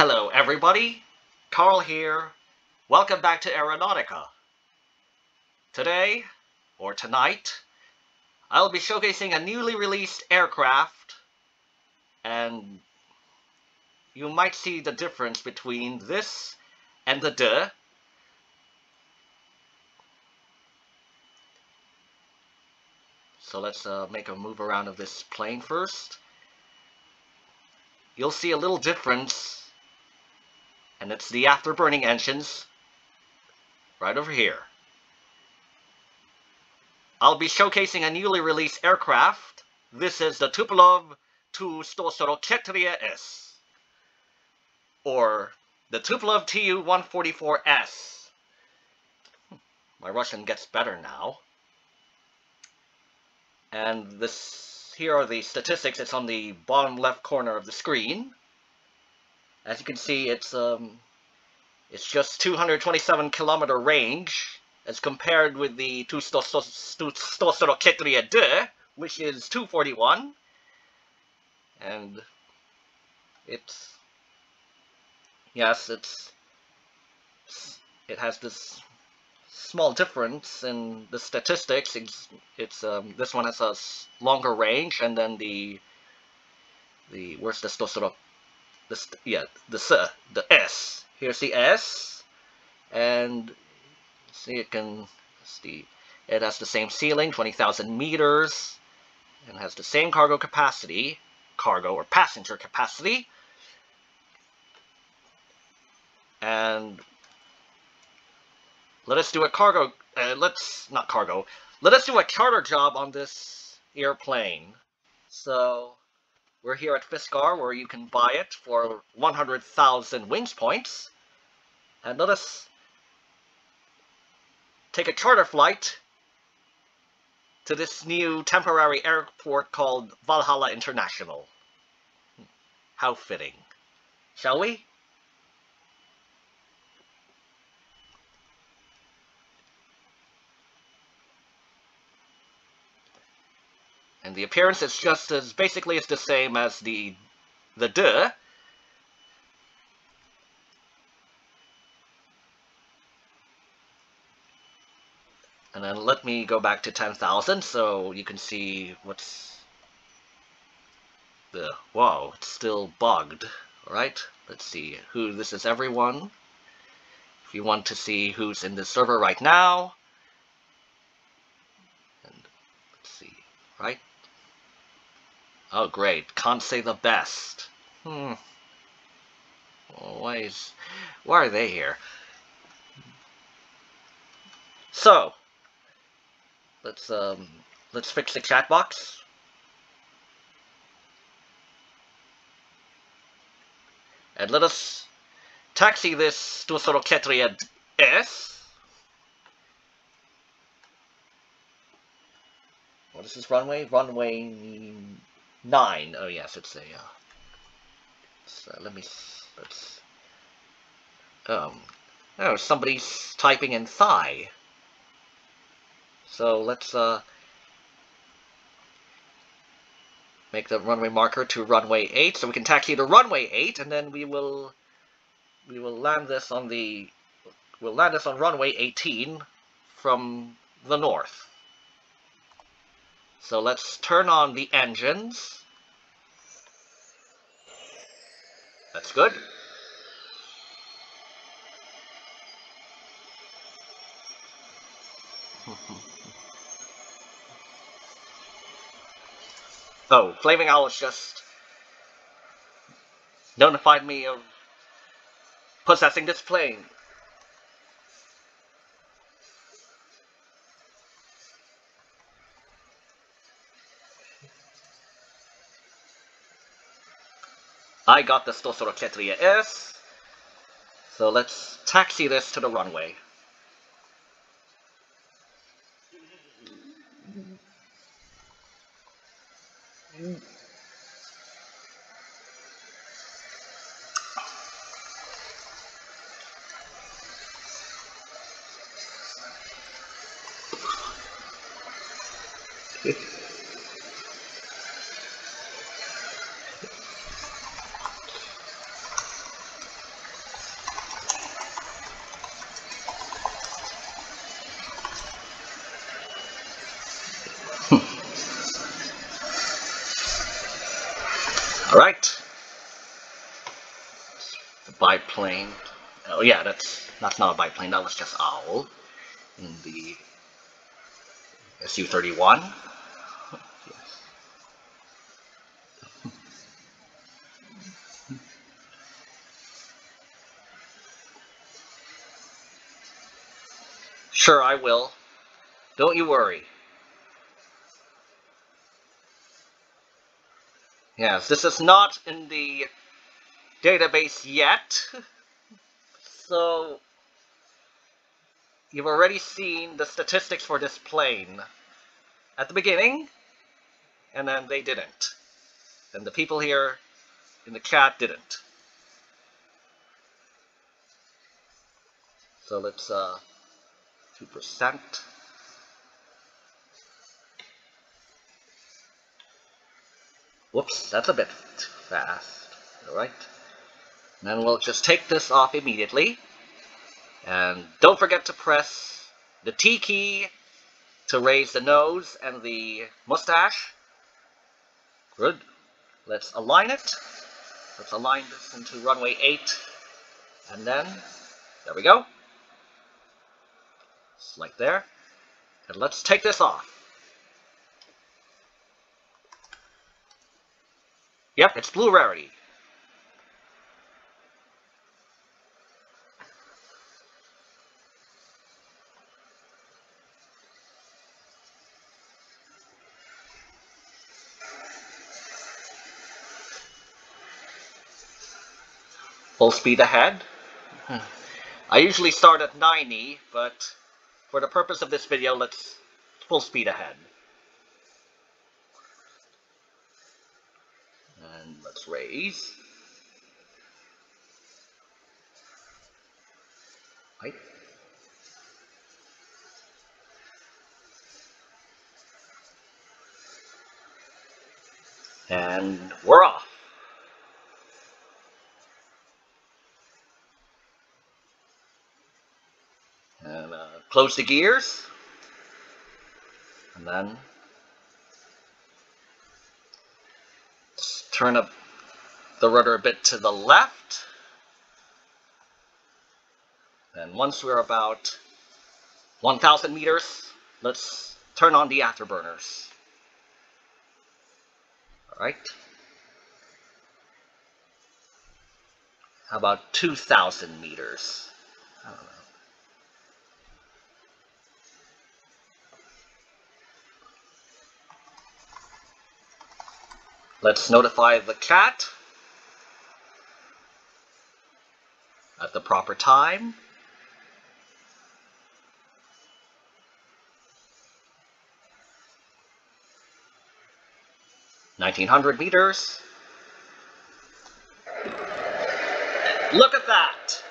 Hello everybody, Carl here. Welcome back to Aeronautica. Today, or tonight, I'll be showcasing a newly released aircraft and you might see the difference between this and the De. So let's uh, make a move around of this plane first. You'll see a little difference and it's the afterburning engines right over here. I'll be showcasing a newly released aircraft. This is the Tupolev Tu-144 S, or the Tupolev Tu-144S. My Russian gets better now. And this here are the statistics. It's on the bottom left corner of the screen. As you can see, it's um, it's just 227 kilometer range as compared with the 2 which is 241. And it's yes, it's it has this small difference in the statistics. It's, it's um, this one has a longer range, and then the the where's the of the yeah the the S. Here's the S, and see it can see it has the same ceiling, 20,000 meters, and has the same cargo capacity, cargo or passenger capacity, and let us do a cargo. Uh, let's not cargo. Let us do a charter job on this airplane. So we're here at Fiskar where you can buy it for 100,000 wings points. And let us take a charter flight to this new temporary airport called Valhalla International. How fitting. Shall we? And the appearance is just as, basically it's the same as the, the De. And then let me go back to 10,000 so you can see what's the, whoa, it's still bugged. Alright, let's see who, this is everyone. If you want to see who's in the server right now, and let's see, right? Oh, great. Can't say the best. Hmm. Why is... Why are they here? So, let's, um, let's fix the chat box. And let us taxi this to Soroketria S. What is this runway? Runway Nine. Oh yes, it's a. Uh, so let me. Let's. Um. Oh, somebody's typing in thigh. So let's uh. Make the runway marker to runway 8, so we can taxi to runway 8, and then we will we will land this on the we'll land this on runway 18 from the north. So let's turn on the engines. That's good. oh, FlamingOwl just notified me of possessing this plane. I got the 143 S. So let's taxi this to the runway. yeah, that's that's not a biplane, that was just Owl in the SU-31. Sure, I will. Don't you worry. Yes, this is not in the database yet. So, you've already seen the statistics for this plane at the beginning, and then they didn't. And the people here in the chat didn't. So let's, uh, 2%. Whoops, that's a bit fast. Then we'll just take this off immediately. And don't forget to press the T key to raise the nose and the mustache. Good. Let's align it. Let's align this into runway 8. And then, there we go. Just like there. And let's take this off. Yep, it's blue rarity. Full speed ahead. Hmm. I usually start at 90, but for the purpose of this video, let's full speed ahead. And let's raise. Right. And we're off. And uh, close the gears. And then turn up the rudder a bit to the left. And once we're about 1,000 meters, let's turn on the afterburners. All right. How about 2,000 meters? Let's notify the cat at the proper time. Nineteen hundred meters. Look at that!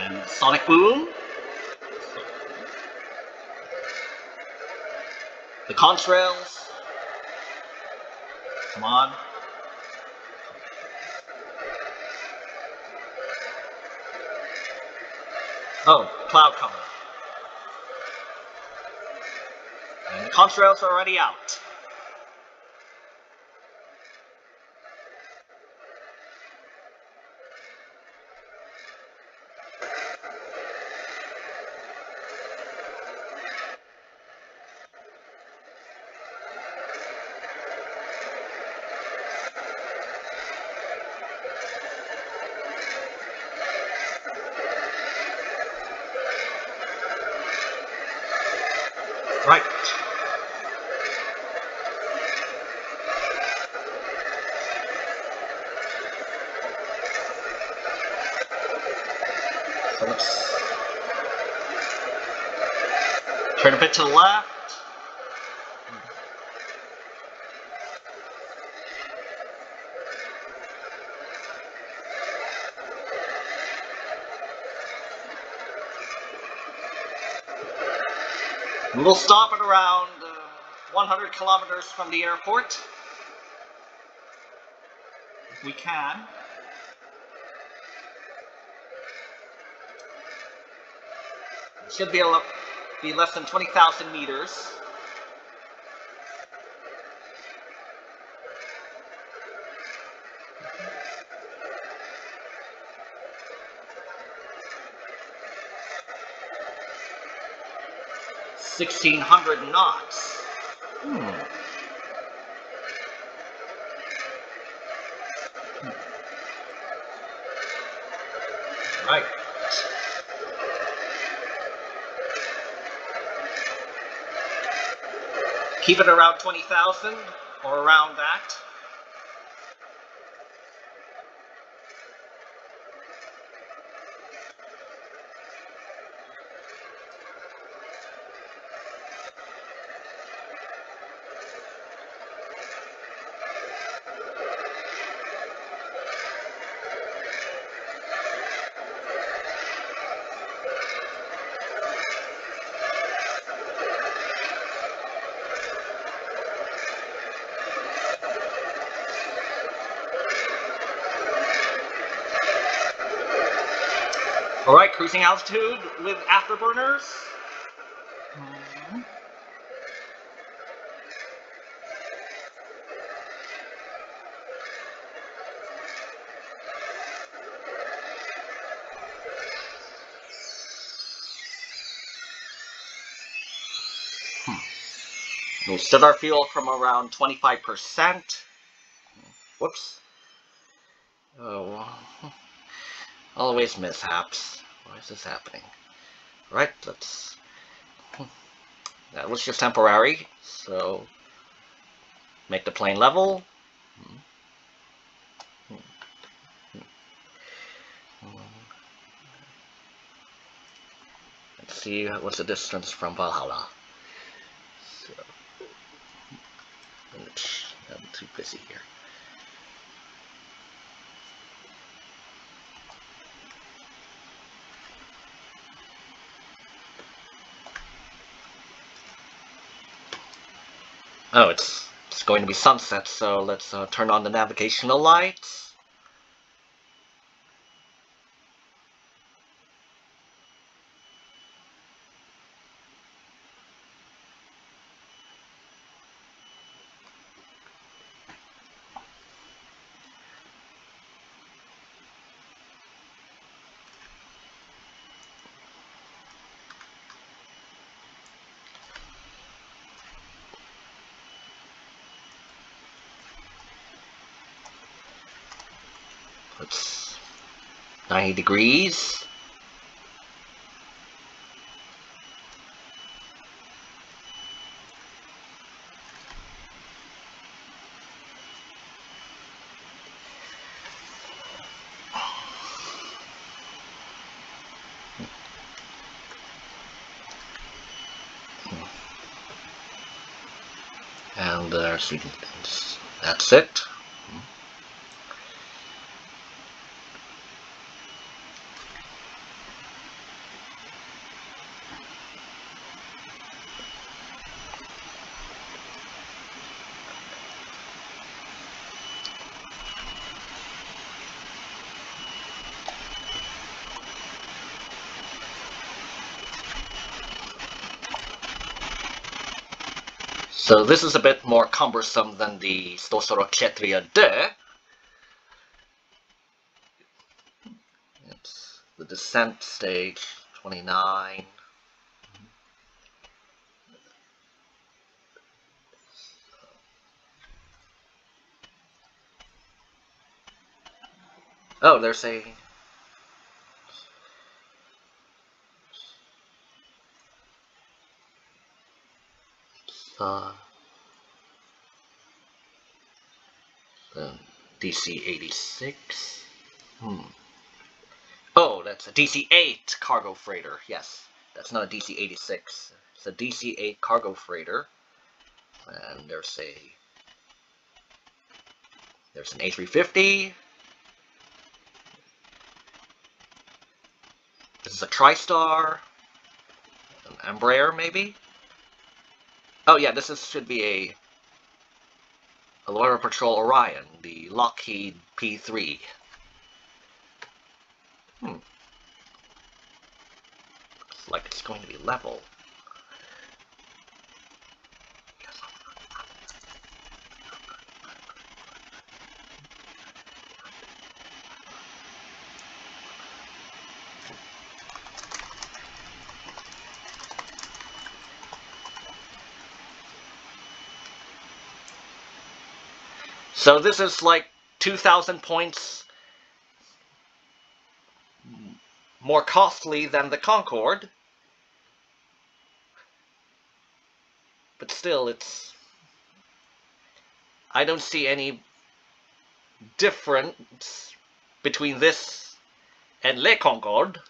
and Sonic Boom. The contrails. Come on. Oh, cloud cover. And the contrails are already out. Right. Turn a bit to the left. And we'll stop at around uh, 100 kilometers from the airport. If we can. Should be, be less than 20,000 meters. Sixteen hundred knots. Hmm. Keep it around 20,000 or around that. All right, cruising altitude with afterburners. Hmm. We'll set our fuel from around 25%. Whoops. Oh, always mishaps. Why is this happening? Right, let's... Hmm. That was just temporary, so... Make the plane level. Let's see what's the distance from Valhalla. So... I'm too busy here. Oh, it's it's going to be sunset, so let's uh, turn on the navigational lights. It's 90 degrees. And uh, that's it. So this is a bit more cumbersome than the Stosoro Kshetriya De. It's the descent stage 29. Oh, there's a DC-86. Hmm. Oh, that's a DC-8 cargo freighter. Yes, that's not a DC-86. It's a DC-8 cargo freighter. And there's a there's an A350. This is a TriStar. An Embraer, maybe? Oh yeah, this is, should be a, a Loyal Patrol Orion, the Lockheed P3. Hmm. like it's going to be level. So this is like 2,000 points more costly than the Concorde. But still, it's... I don't see any difference between this and Le Concorde.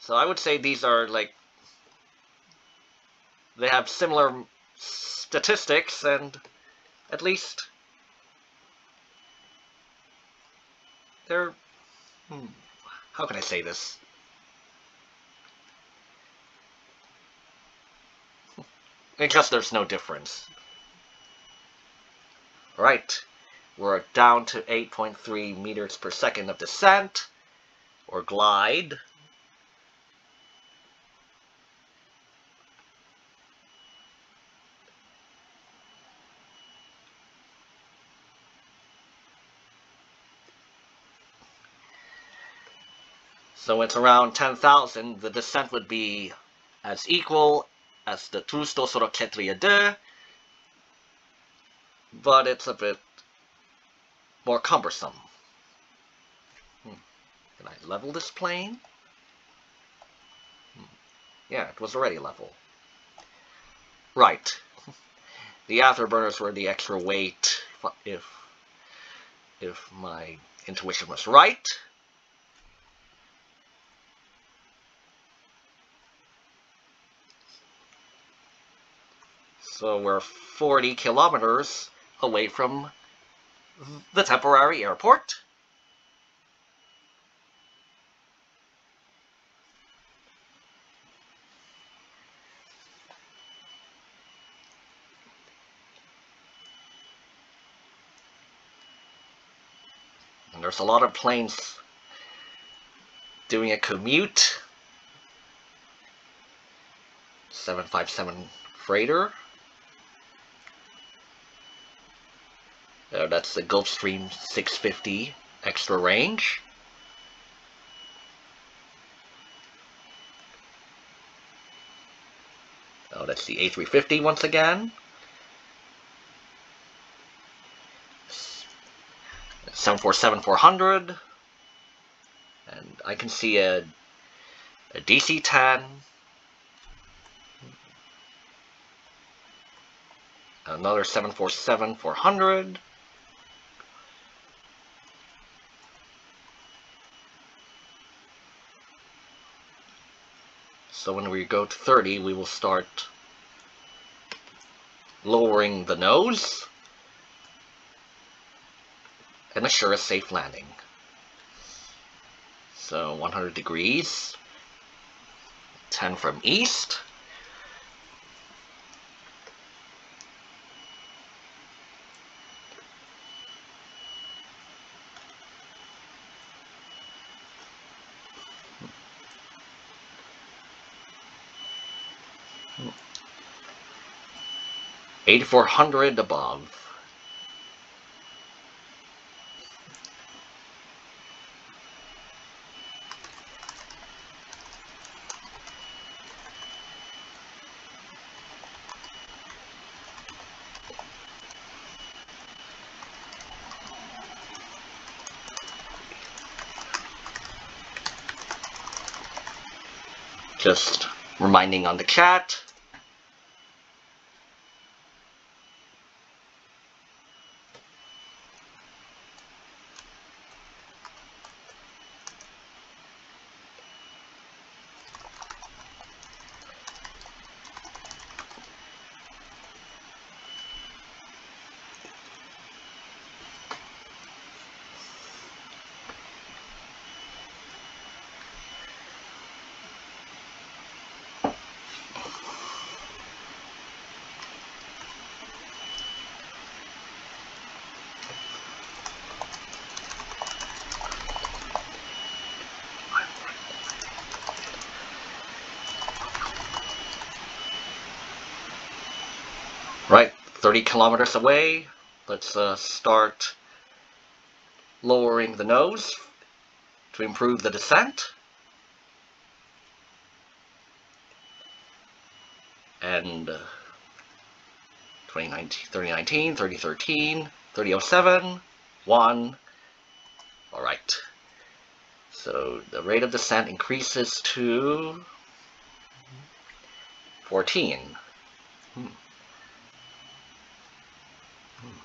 So I would say these are like... They have similar statistics and at least they're hmm, how can I say this? Because there's no difference. Right, we're down to 8.3 meters per second of descent, or glide. So it's around 10,000. The descent would be as equal as the Trusto Soroketria 2, but it's a bit more cumbersome. Hmm. Can I level this plane? Hmm. Yeah, it was already level. Right. The afterburners were the extra weight, if if my intuition was right. So we're 40 kilometers away from the temporary airport. And there's a lot of planes doing a commute. 757 freighter. Uh, that's the Gulfstream 650 extra range. Oh, that's the A350 once again. 747-400. And I can see a, a DC-10. Another 747-400. So when we go to 30, we will start lowering the nose and assure a safe landing. So 100 degrees, 10 from east, 8400 above. Just reminding on the chat, 30 kilometers away. Let's uh, start lowering the nose to improve the descent. And uh, 2019, 3019, 3013, 3007, 1. Alright. So the rate of descent increases to 14. Hmm. Hmm.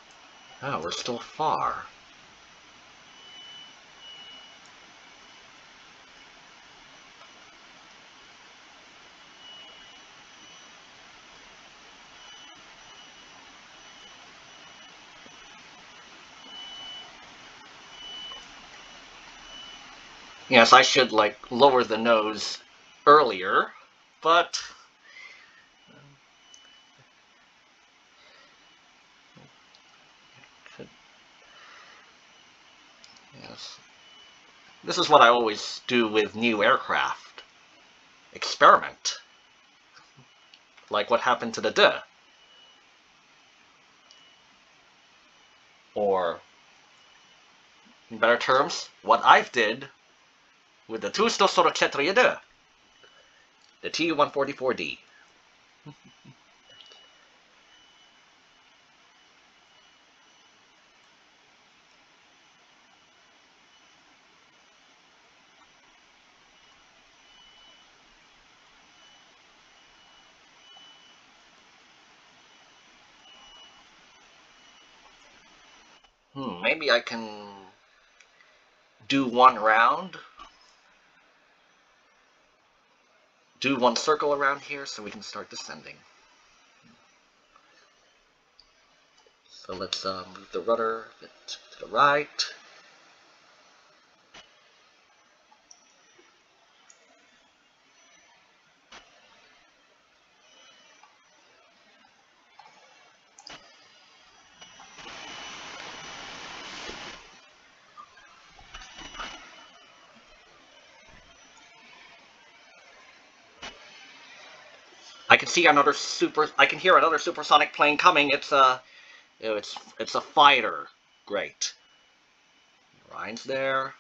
Oh, we're still far. Yes, I should, like, lower the nose earlier, but... Yes. This is what I always do with new aircraft. Experiment. Like what happened to the De. Or, in better terms, what I've did with the Tusto Sorocetria De, the Tu-144D. Hmm, maybe I can do one round do one circle around here so we can start descending. So let's uh, move the rudder a bit to the right. Can see another super. I can hear another supersonic plane coming. It's a, oh, it's it's a fighter. Great. Ryan's there.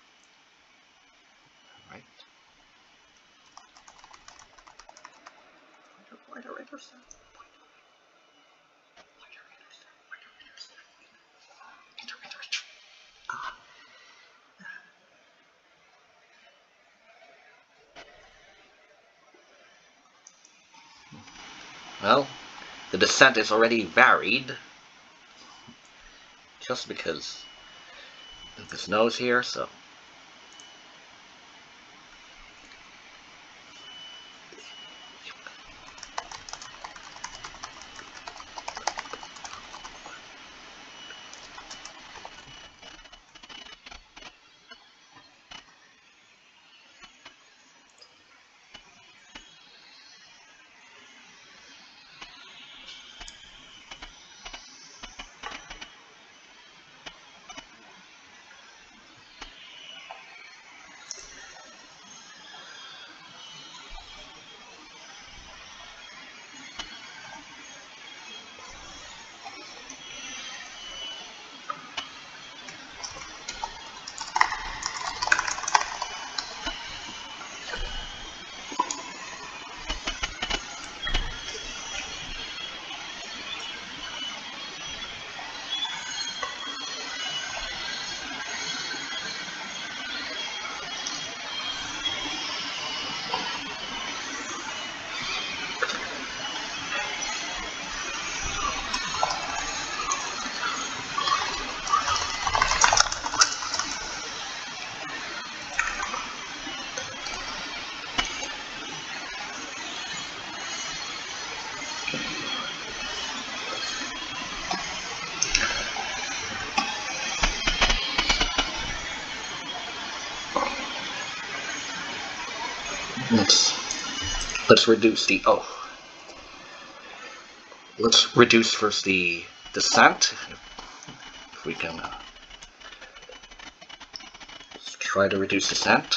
Right. Pointer, pointer, Well, the descent is already varied. Just because this nose here, so let's let's reduce the oh. Let's reduce first the descent. If we can uh, try to reduce descent.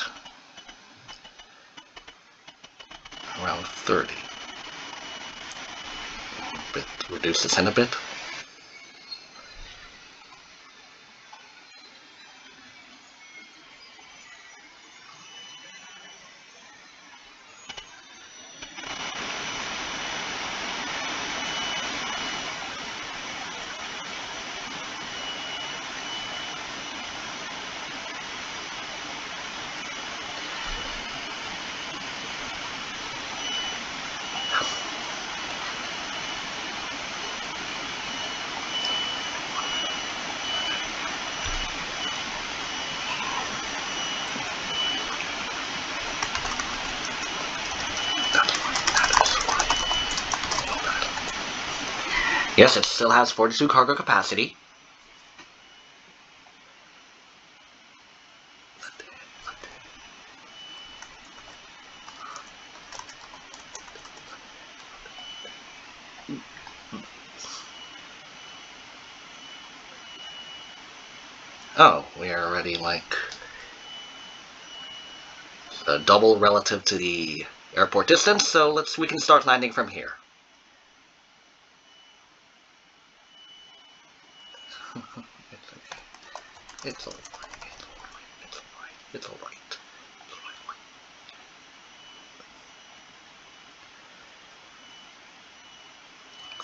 Around 30 bit, reduce in a bit. Yes, it still has 42 cargo capacity. Oh, we are already like a double relative to the airport distance, so let's we can start landing from here. It's alright, it's alright.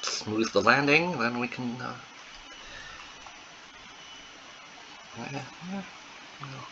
Smooth the landing, then we can uh, yeah, yeah, well,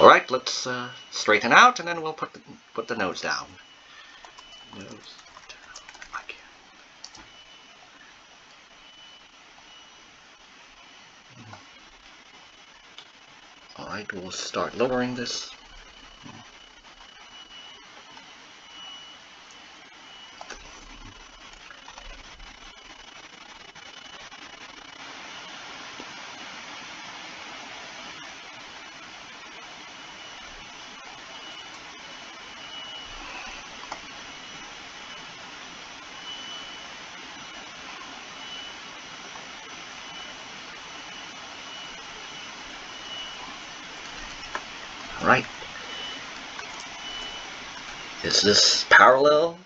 All right, let's uh, straighten out, and then we'll put the, put the nose down. Nose down. Again. All right, we'll start lowering this. Right. Is this parallel?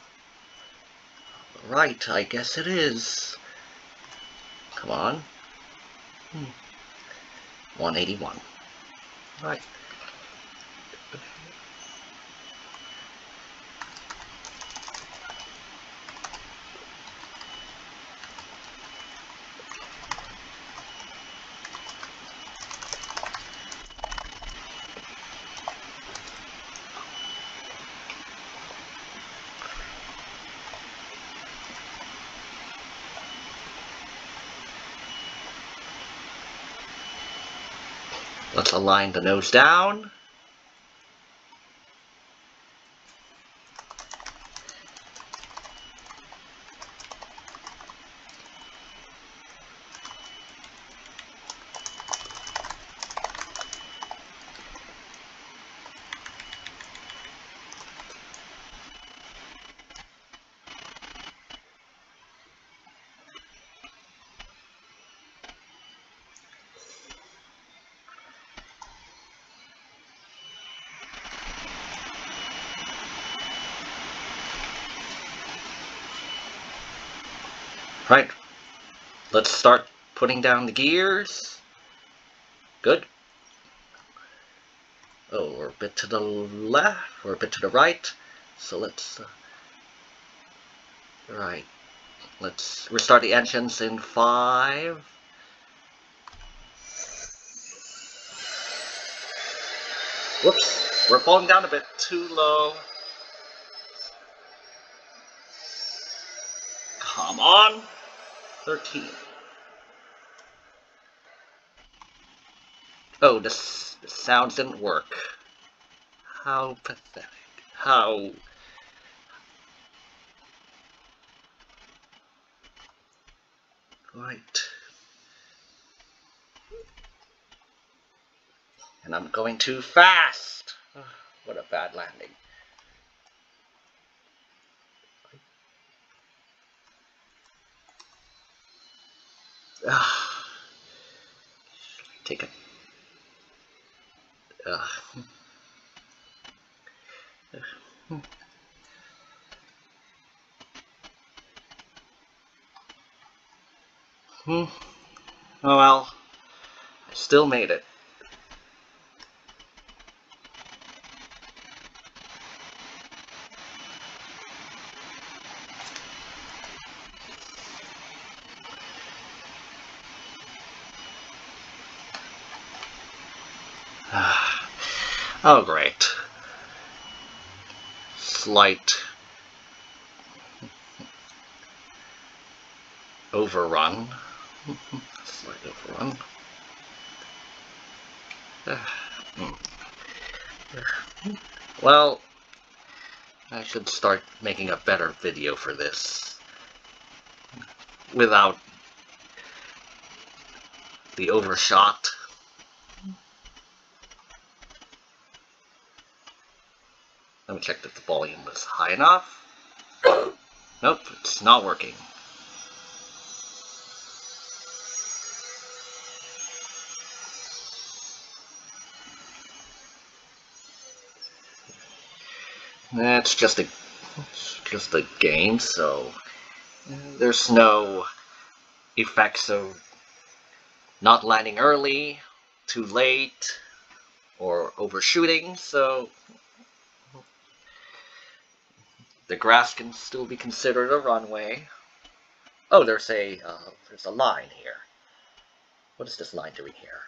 Right, I guess it is. Come on. Hmm. 181. Right. Let's align the nose down. Right. Let's start putting down the gears. Good. Oh, we're a bit to the left, or a bit to the right. So let's... Uh, right. Let's restart the engines in five. Whoops. We're falling down a bit too low. Come on. 13. Oh, the, the sounds didn't work. How pathetic. How... Right. And I'm going too fast. What a bad landing. Ah. Take it. Ugh. Hmm. Oh well. I still made it. Oh great. Slight overrun. Slight overrun. Well, I should start making a better video for this without the overshot. Let me check that the volume was high enough. Nope, it's not working. That's just a just a game, so eh, there's no effects of not landing early, too late, or overshooting, so the grass can still be considered a runway. Oh, there's a uh, there's a line here. What is this line doing here?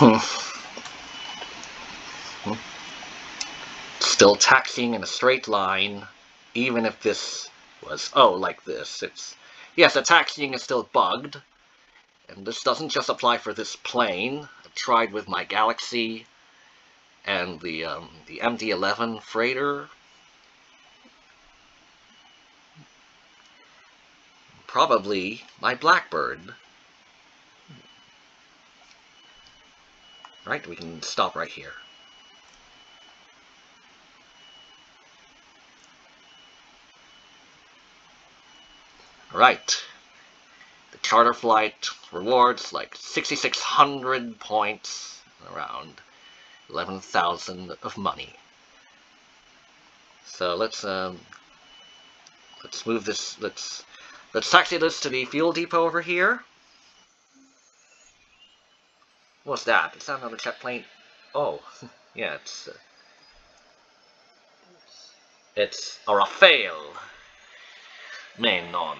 Still taxiing in a straight line, even if this was, oh, like this. It's Yes, the taxiing is still bugged, and this doesn't just apply for this plane. I've tried with my Galaxy and the, um, the MD-11 freighter. Probably my Blackbird. We can stop right here. Right. The charter flight rewards like 6,600 points, around 11,000 of money. So let's um, let's move this. Let's let's taxi this to the fuel depot over here. What's that? Is that another jet plane? Oh, yeah, it's... Uh, it's a Rafale. Menon.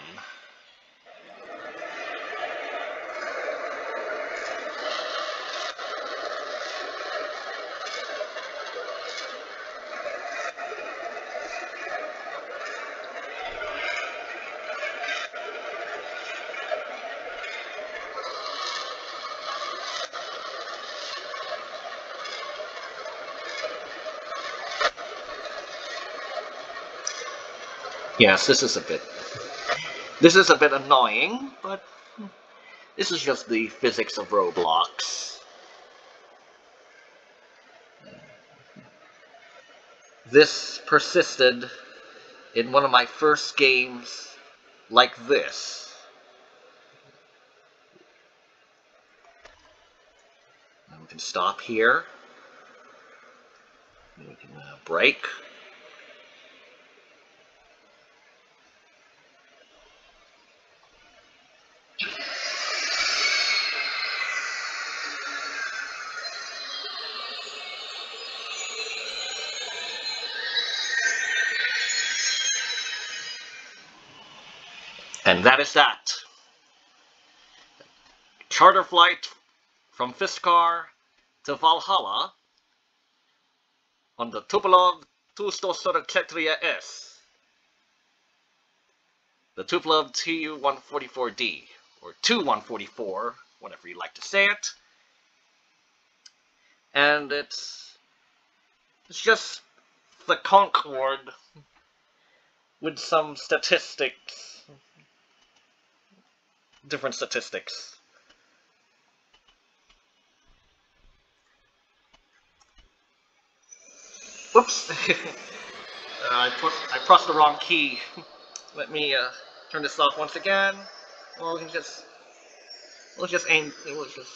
Yes, this is a bit... This is a bit annoying, but this is just the physics of Roblox. This persisted in one of my first games like this. We can stop here. We can uh, brake. And that is that. Charter flight from Fiskar to Valhalla on the Tupolev Tu-144 S. The Tupolev Tu-144D, or Tu-144, whatever you like to say it. And it's, it's just the Concorde with some statistics, different statistics. Oops! uh, I, put, I pressed the wrong key. Let me uh, turn this off once again. Well, we can just, we'll just aim, we'll just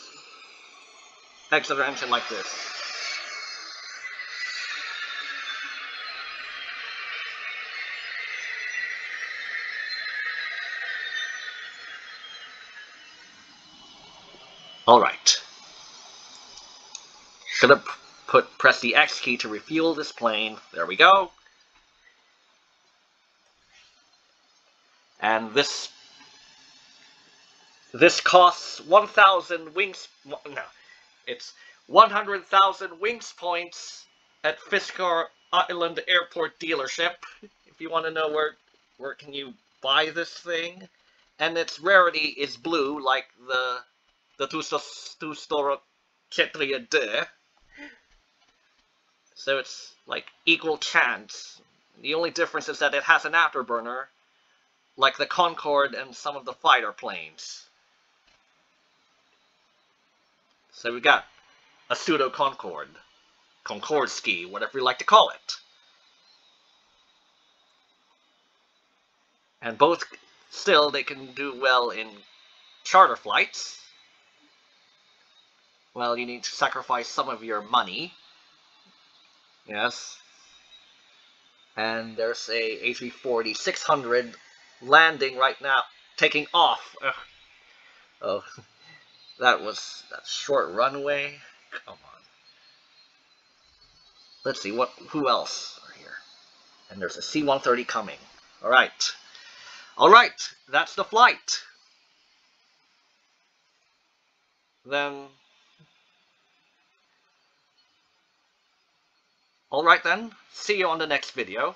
exit our engine like this. Alright. Should have put press the X key to refuel this plane. There we go. And this this costs 1,000 wings. No, it's 100,000 wings points at Fiskar Island Airport dealership. If you want to know where where can you buy this thing, and its rarity is blue, like the the two two store Ketria de. So it's like equal chance. The only difference is that it has an afterburner, like the Concorde and some of the fighter planes. So we got a pseudo Concorde, Concordski, whatever you like to call it. And both still they can do well in charter flights. Well, you need to sacrifice some of your money. Yes. And there's a A340 600 landing right now, taking off. Ugh. Oh, that was that short runway. Come on. Let's see what who else are here. And there's a C-130 coming. All right. All right, that's the flight. Then Alright then, see you on the next video.